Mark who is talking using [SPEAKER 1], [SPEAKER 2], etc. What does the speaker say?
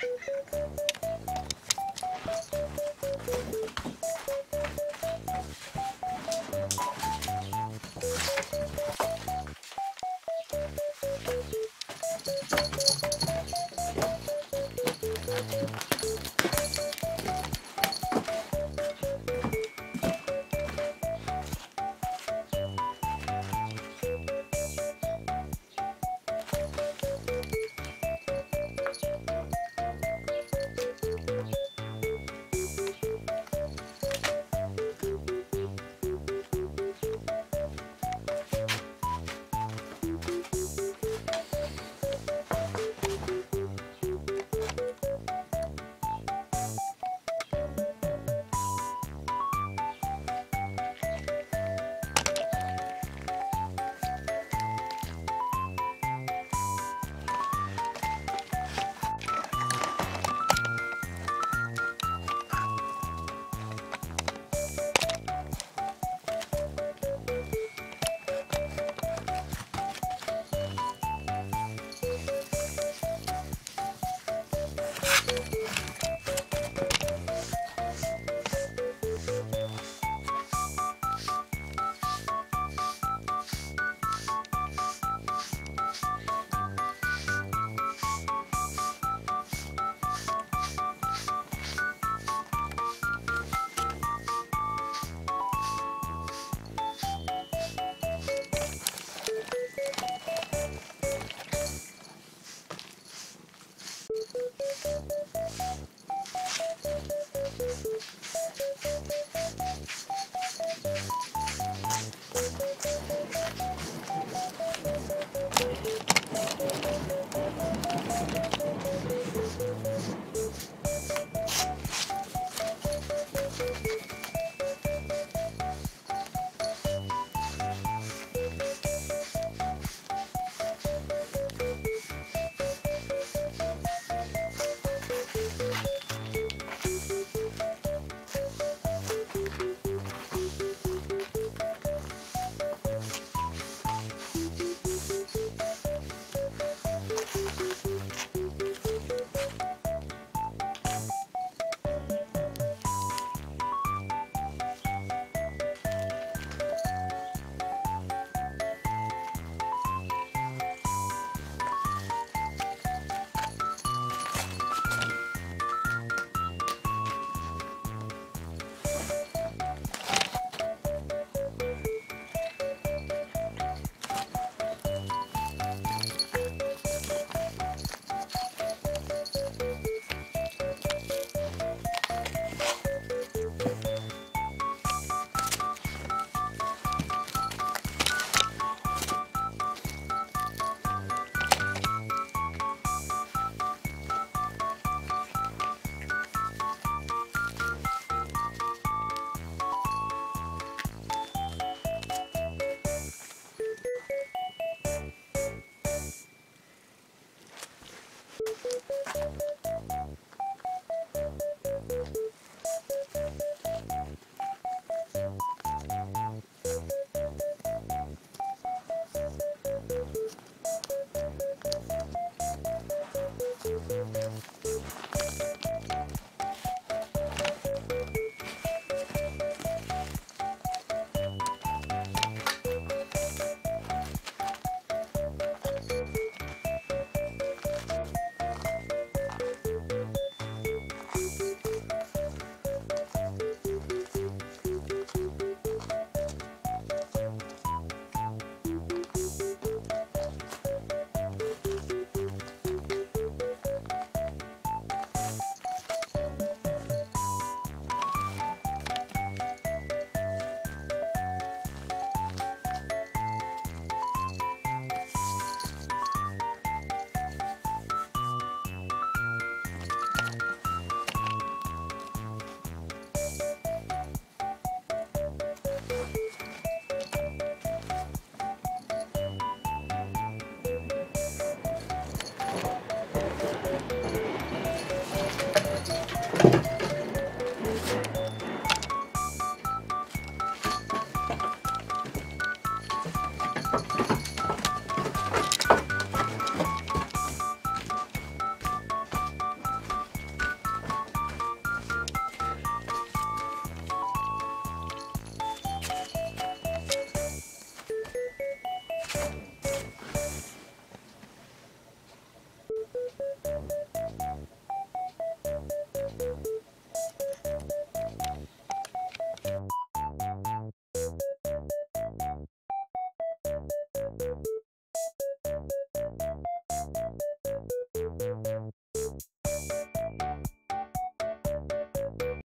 [SPEAKER 1] Thank you. Música